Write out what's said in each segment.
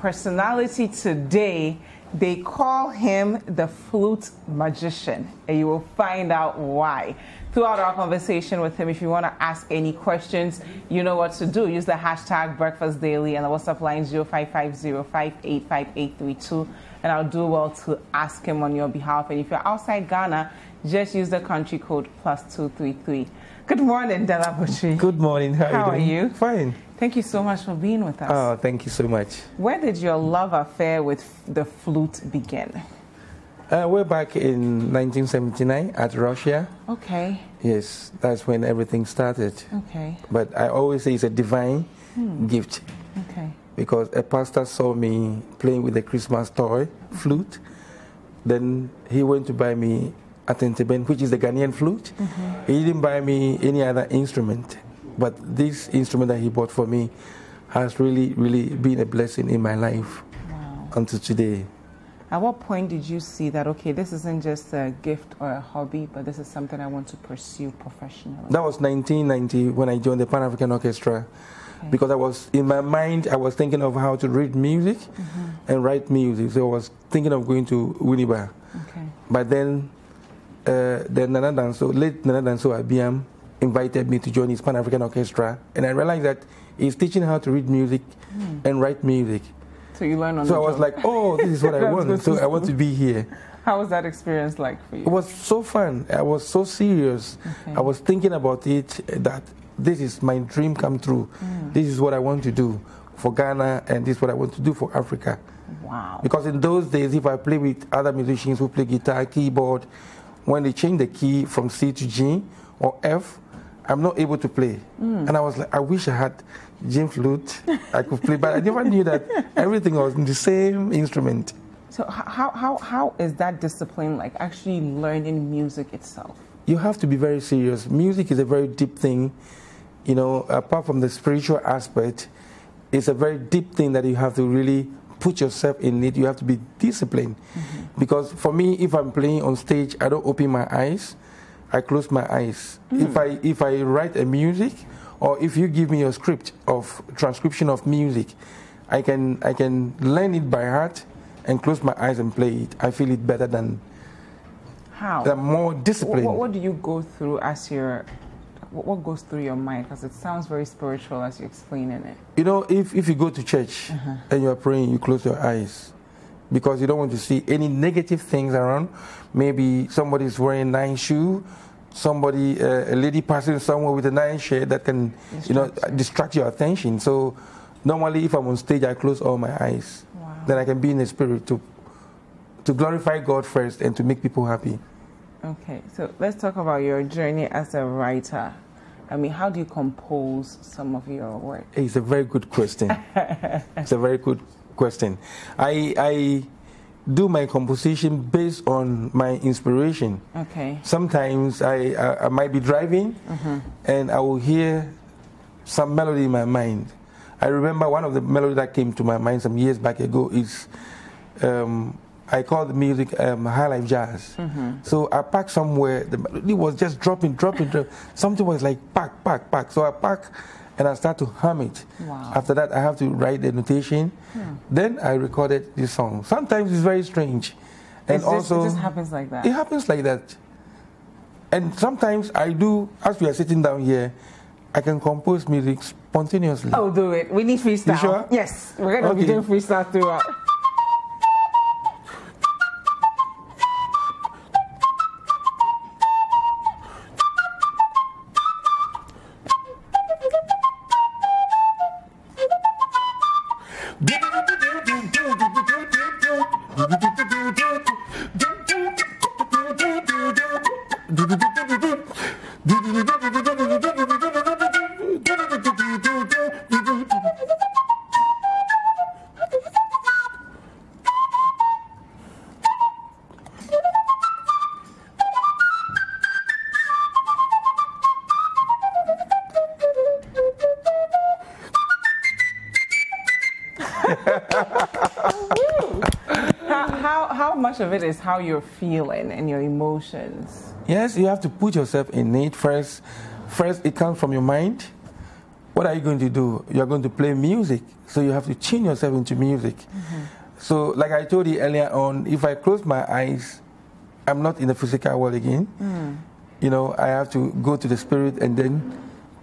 personality today, they call him the flute magician, and you will find out why. Throughout our conversation with him, if you want to ask any questions, you know what to do. Use the hashtag breakfast daily and the WhatsApp line 0550 and I'll do well to ask him on your behalf. And if you're outside Ghana, just use the country code plus 233. Good morning, Dela Botri. Good morning. How, How are, you are you? Fine. Thank you so much for being with us. Oh, thank you so much. Where did your love affair with the flute begin? Uh, we're back in 1979 at Russia. Okay, Yes, that's when everything started. okay, But I always say it's a divine gift okay. because a pastor saw me playing with a Christmas toy, flute. Then he went to buy me a tenteben, which is the Ghanaian flute. He didn't buy me any other instrument. But this instrument that he bought for me has really, really been a blessing in my life Wow. until today. At what point did you see that, okay, this isn't just a gift or a hobby, but this is something I want to pursue professionally? That was 1990 when I joined the Pan African Orchestra. Okay. Because I was in my mind, I was thinking of how to read music and write music. So I was thinking of going to Winneba. Okay, But then, uh, the Nana Danso, late Nana Danso Abiam invited me to join his Pan African Orchestra, and I realized that he's teaching how to read music hmm. and write music. so you learned on So I was job. like, oh, this is what I want. So I want to be here. How was that experience like for you? It was so fun. I was so serious. Okay. I was thinking about it that this is my dream come true. Hmm. This is what I want to do for Ghana and this is what I want to do for Africa. Wow. Because in those days, if I play with other musicians who play guitar, keyboard, when they change the key from C to G or F, I'm not able to play. Hmm. And I was like, I wish I had G flute, I could play, but I never knew that everything was in the same instrument. So how, how, how is that discipline like actually learning music itself? you have to be very serious. Music is a very deep thing. You know, apart from the spiritual aspect, it's a very deep thing that you have to really put yourself in it. You have to be disciplined. Mm-hmm. Because for me, if I'm playing on stage, I don't open my eyes. I close my eyes. Hmm. If I if I write a music, or if you give me a script of transcription of music, I can I can learn it by heart and close my eyes and play it. I feel it better than How? than more disciplined. what, what do you go through as your, what, goes through your mind? Because it sounds very spiritual as you're explaining it. You know, if, if you go to church uh-huh. and you are praying, you close your eyes because you don't want to see any negative things around. Maybe somebody's wearing nice shoe, somebody, uh, a lady passing somewhere with a nice shirt that can, you know, you. distract your attention. So normally, if I'm on stage, I close all my eyes. Wow. Then I can be in the spirit to to glorify God first and to make people happy. Okay, so let's talk about your journey as a writer. I mean, how do you compose some of your work? It's a very good question. it's a very good question. I I do my composition based on my inspiration. Okay. Sometimes I, I, I might be driving and I will hear some melody in my mind. I remember one of the melodies that came to my mind some years back ago is um, I call the music um, high life jazz. So I parked somewhere, the melody was just dropping, dropping, dropping. Something was like pack, pack, pack. So I park and I start to hum it. Wow. After that, I have to write the notation. Then I recorded this song. Sometimes it's very strange. And It's just- also, it just happens like that. it happens like that. And sometimes I do, as we are sitting down here, I can compose music spontaneously. Oh, do it. We need freestyle. You sure? Yes, we're gonna be Okay. doing freestyle throughout. How, much of it is how you're feeling and your emotions? Yes, you have to put yourself in it first. First, it comes from your mind. what are you going to do? You're going to play music, so you have to tune yourself into music. Mm-hmm. So, like I told you earlier on, if I close my eyes, I'm not in the physical world again. Mm. You know, I have to go to the spirit and then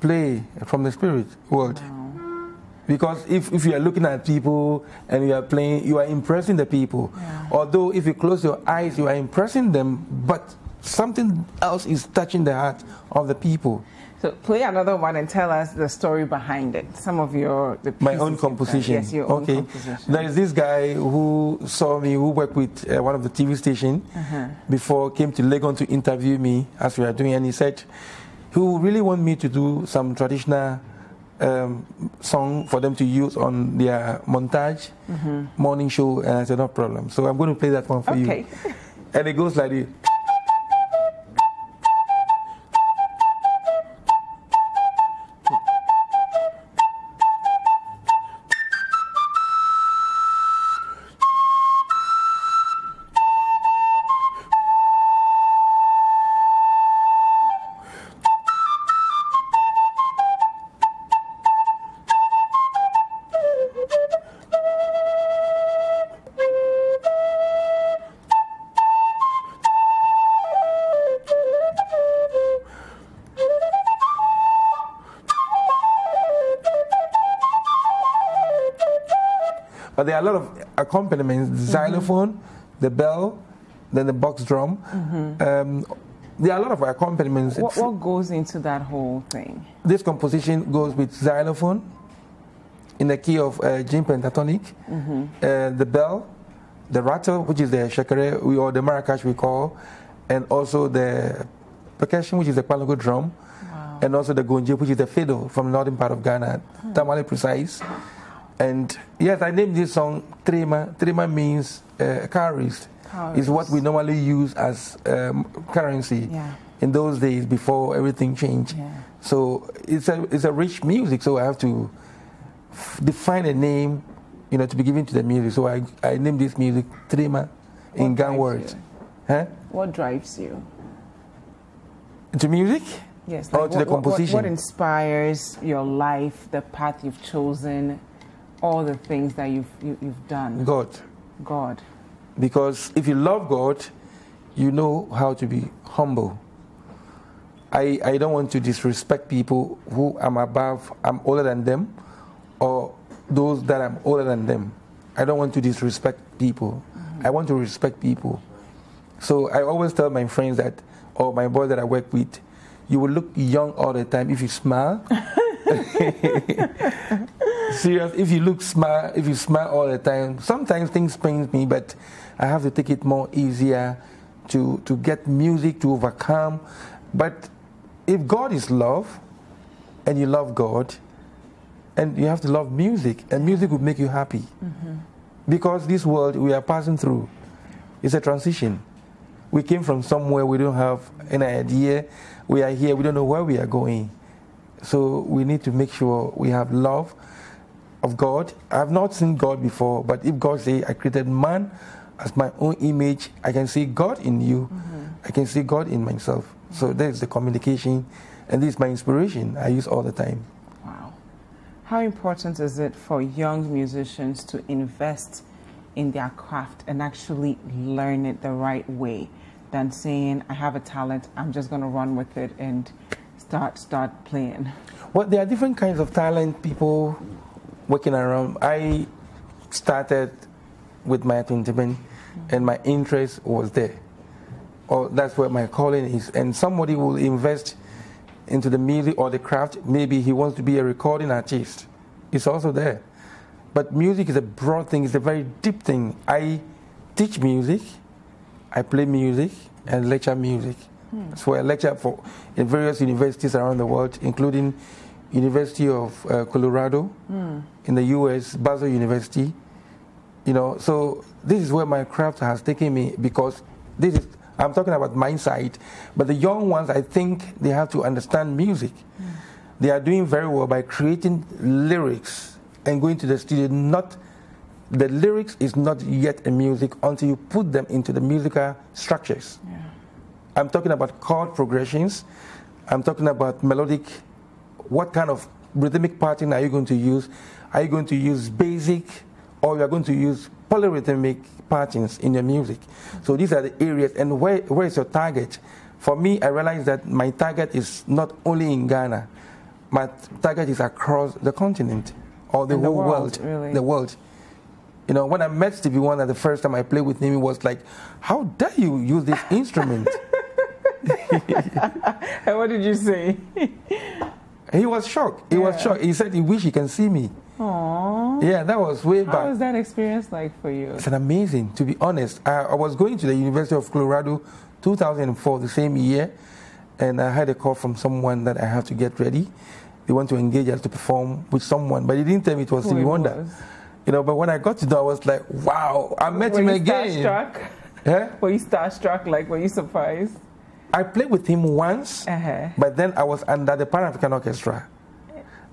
play from the spirit world. Wow. Because if, if you are looking at people and you are playing, you are impressing the people. Yeah. Although if you close your eyes, you are impressing them, but something else is touching the heart of the people. So play another one and tell us the story behind it. Some of your my own composition. Yes, your okay. own composition. There is this guy who saw me, who worked with uh, one of the TV stations uh-huh. before, came to Legon to interview me as we are doing, and he said he really want me to do some traditional um, song for them to use on their montage mm-hmm. morning show, and I said no problem. So I'm going to play that one for you. okay. you. And it goes like this. But there are a lot of accompaniments mm-hmm. xylophone, the bell, then the box drum. Mm-hmm. Um, there are a lot of accompaniments. What, what, goes into that whole thing? This composition goes with xylophone in the key of uh, G pentatonic, mm-hmm. uh, the bell, the rattle, which is the shekere, or the maracas we call, and also the percussion, which is the kpalugu drum, wow. and also the gonje, which is the fiddle from the northern part of Ghana, hmm. tamale precise. And yes, I named this song Trema. Trema means uh, cowries. Is what we normally use as um, currency yeah. in those days before everything changed. Yeah. So it's a it's a rich music. So I have to f- define a name, you know, to be given to the music. So I I named this music Trema in Gang words. Huh? What drives you? To music? Yes. Like or to what, the composition? What, what inspires your life, the path you've chosen? All the things that you've, you, have you have done? God. God. Because if you love God, you know how to be humble. I, I don't want to disrespect people who I'm above, I'm older than them, or those that I'm older than them. I don't want to disrespect people. Mm-hmm. I want to respect people. So I always tell my friends that, or my boy that I work with, you will look young all the time if you smile. Serious. If you look smart, if you smile all the time, sometimes things pain me, but I have to take it more easier to to get music to overcome. But if God is love, and you love God, and you have to love music, and music will make you happy, mm-hmm. because this world we are passing through is a transition. We came from somewhere we don't have an idea. We are here. We don't know where we are going. So we need to make sure we have love of God. I have not seen God before, but if God say, I created man as my own image, I can see God in you. Mm-hmm. I can see God in myself. So there's the communication, and this is my inspiration. I use all the time. Wow. How important is it for young musicians to invest in their craft and actually learn it the right way than saying, I have a talent, I'm just going to run with it and start start playing? Well, there are different kinds of talent people working around. I started with my twenty and my interest was there. Or that's where my calling is. And somebody will invest into the music or the craft. Maybe he wants to be a recording artist. It's also there. But music is a broad thing, it's a very deep thing. I teach music, I play music, and lecture music. Hmm. So I lecture for in various universities around the world, including University of uh, Colorado hmm. in the U.S., Basel University. You know, so this is where my craft has taken me because this is I'm talking about my side, but the young ones I think they have to understand music. Hmm. They are doing very well by creating lyrics and going to the studio. Not the lyrics is not yet a music until you put them into the musical structures. Yeah. I'm talking about chord progressions. I'm talking about melodic, what kind of rhythmic pattern are you going to use? Are you going to use basic or you are going to use polyrhythmic patterns in your music? So these are the areas. And where, where is your target? For me, I realized that my target is not only in Ghana, my target is across the continent or the In the whole world, really. The world. You know, when I met Stevie Wonder the first time I played with him, it was like, how dare you use this instrument? And what did you say? he was shocked. He was shocked. He said he wish he can see me. Aww. Yeah, that was way How back. was that experience like for you? It's an amazing, to be honest. I, I was going to the University of Colorado 2004, the same year, and I had a call from someone that I have to get ready. They want to engage us to perform with someone, but he didn't tell me it was Stevie Wonder. was? You know, but when I got to know, I was like, wow, I met Were him you again. starstruck? Yeah? Were you starstruck? Like, were you surprised? I played with him once, Uh-huh. but then I was under the Pan African Orchestra.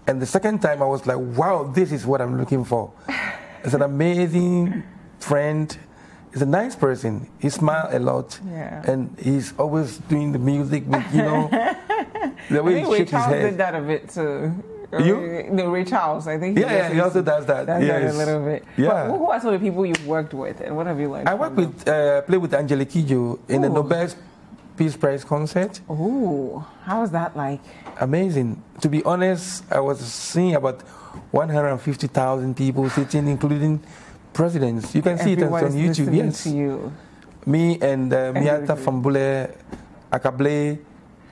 And the second time I was like, wow, this is what I'm looking for. It's an amazing friend. He's a nice person. He smiles a lot. Yeah. And he's always doing the music with, you know, the I way think he shakes his Charles did that a bit too. You? No, Ray Charles. I think. Yeah, yeah, he also does that. Does that a little bit. Yeah. But who are some of the people you've worked with, and what have you learned? I work with, uh, play with Angelique Kidjo in the Ooh. Nobel Peace Prize concert. Oh, how was that like? amazing. To be honest, I was seeing about 150,000 people sitting, including presidents. You can see it on YouTube. Yes, to you. me and uh, Miatta. Fahnbulleh, Akable,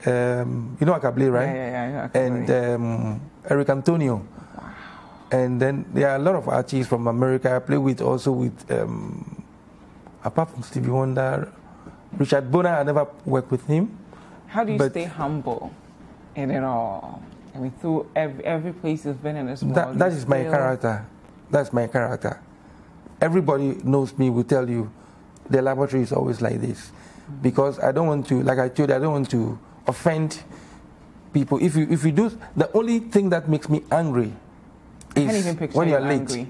um, you know Akable, right? Yeah, yeah, yeah. And um, Eric Antonio. And then there are a lot of artists from America. I play with also with, um, apart from Stevie Wonder, Richard Bona. I never worked with him. how do you stay humble in it all? I mean, through every, every place you've been in this world. That, that is my character. That's my character. Everybody knows me will tell you Dela Botri is always like this. Because I don't want to, like I told you, I don't want to offend people. If you, if you do, the only thing that makes me angry I can't even is when you you are late. angry.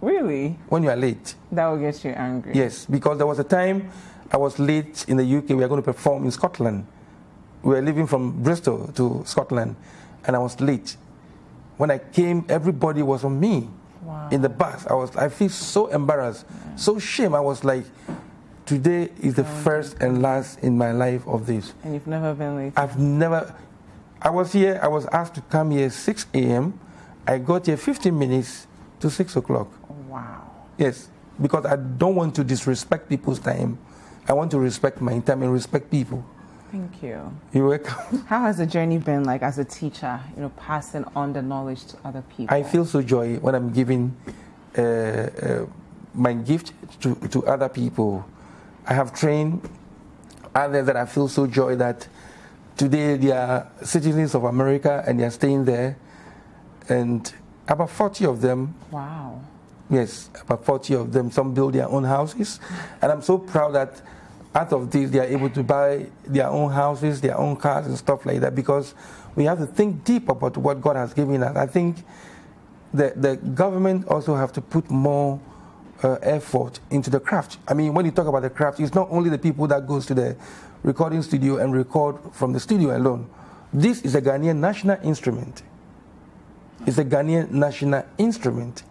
Really? When you are late. That will get you angry. Yes, because there was a time I was late in the UK. We were going to perform in Scotland. We were leaving from Bristol to Scotland, and I was late. When I came, everybody was on me Wow. in the bus. I was, I feel so embarrassed, so shame. I was like, today is the first and last in my life of this. And you've never been late. I've never. I was here. I was asked to come here 6 a.m. I got here 15 minutes to 6 o'clock. Wow. Yes, because I don't want to disrespect people's time. I want to respect my time and respect people. Thank you. You're welcome. How has the journey been like as a teacher, you know, passing on the knowledge to other people? I feel so joy when I'm giving uh, uh, my gift to, to other people. I have trained others that I feel so joy that today they are citizens of America and they are staying there. And about 40 of them Wow. Yes, about 40 of them. Some build their own houses. And I'm so proud that out of this, they are able to buy their own houses, their own cars, and stuff like that because we have to think deep about what God has given us. I think the, the government also have to put more uh, effort into the craft. I mean, when you talk about the craft, it's not only the people that goes to the recording studio and record from the studio alone. This is a Ghanaian national instrument. It's a Ghanaian national instrument.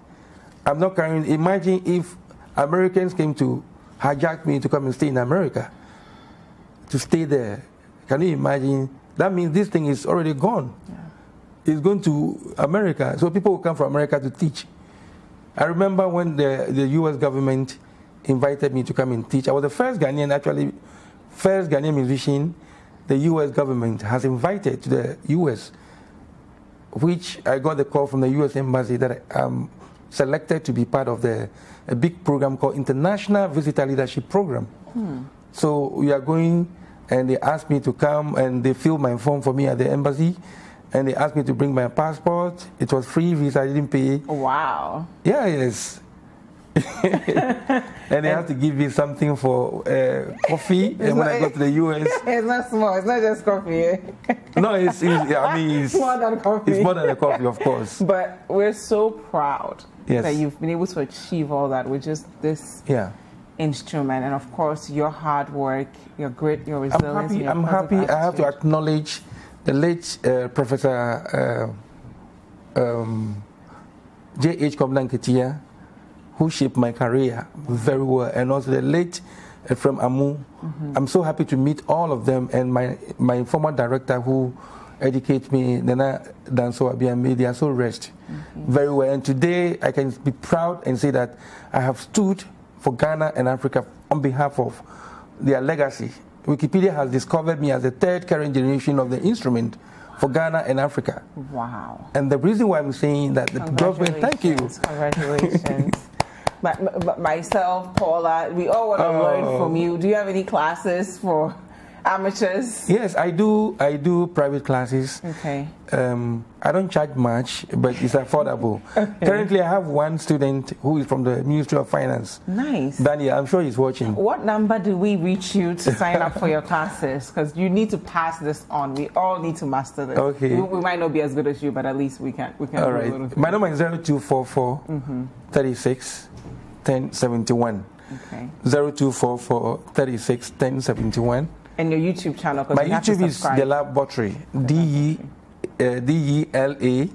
I'm not carrying. Imagine if Americans came to hijack me to come and stay in America, to stay there. Can you imagine? That means this thing is already gone. It's going to America. So people will come from America to teach. I remember when the, the US government invited me to come and teach. I was the first Ghanaian, actually, first Ghanaian musician the US government has invited to the US, which I got the call from the US Embassy that I'm selected to be part of the, a big program called International Visitor Leadership Program. Hmm. So we are going, and they asked me to come, and they filled my form for me at the embassy, and they asked me to bring my passport. It was free visa, I didn't pay. Wow. Yeah, yes. and they have to give me something for uh, coffee. and when I go to the US, It's not small. It's not just coffee. eh? no, it's, it's I mean, it's, more than coffee. it's more than a coffee, of course. But we're so proud Yes. that you've been able to achieve all that with just this Yeah. instrument, and of course your hard work, your grit, your I'm resilience. happy. your I'm happy. I have to acknowledge the late uh, Professor uh, um, J.H. Nketia, who shaped my career very well, and also the late Ephraim Amu. Mm-hmm. I'm so happy to meet all of them, and my, my former director who educated me, Nana Danso Abiam, they are so rest mm-hmm. very well. And today I can be proud and say that I have stood for Ghana and Africa on behalf of their legacy. Wikipedia has discovered me as the third current generation of the instrument for Ghana and Africa. Wow. And the reason why I'm saying that the government, thank you. Congratulations. but myself, Paula, we all want to oh. learn from you. Do you have any classes for amateurs? Yes, I do. I do private classes. Okay. Um, I don't charge much, but it's affordable. okay. Currently, I have one student who is from the Ministry of Finance. Nice. Daniel, I'm sure he's watching. What number do we reach you to sign up for your classes? Because you need to pass this on. We all need to master this. Okay. We, we, might not be as good as you, but at least we can. We can. All right. My number is 0244 mm-hmm. 36 1071. Okay. 0244 36 1071. And your YouTube channel? My you YouTube is Dela Botri. D E uh, D E L A.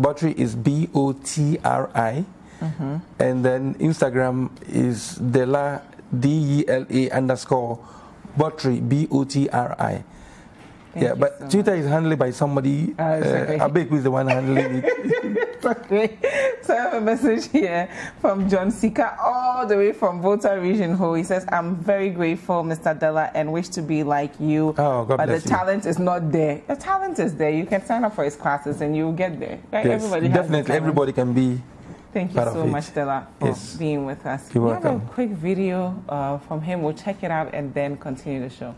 Botri is B O T R I. Mm-hmm. And then Instagram is Dela D E L A underscore Botri B O T R I. Thank yeah, but so Twitter much. is handled by somebody. Okay. uh, Abek is the one handling it. okay. So I have a message here from John Sika, all the way from Volta region, who he says, I'm very grateful, Mr. Dela, and wish to be like you. Oh, God but bless the you. talent is not there. The talent is there. You can sign up for his classes and you'll get there. Right? Yes, everybody definitely. Everybody can be. Thank you so much, Dela, for yes. being with us. You're we welcome. have a quick video uh, from him. We'll check it out and then continue the show.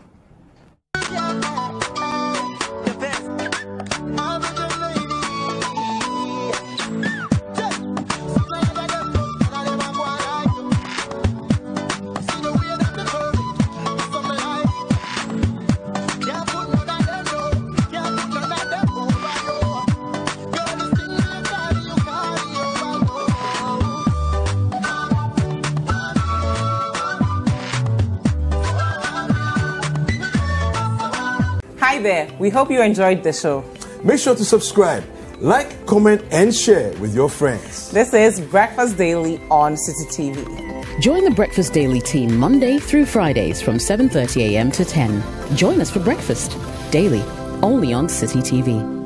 Hi. We hope you enjoyed the show. Make sure to subscribe, like, comment, and share with your friends. This is Breakfast Daily on Citi TV. Join the Breakfast Daily team Monday through Fridays from 7:30 a.m. to 10. Join us for breakfast daily only on Citi TV.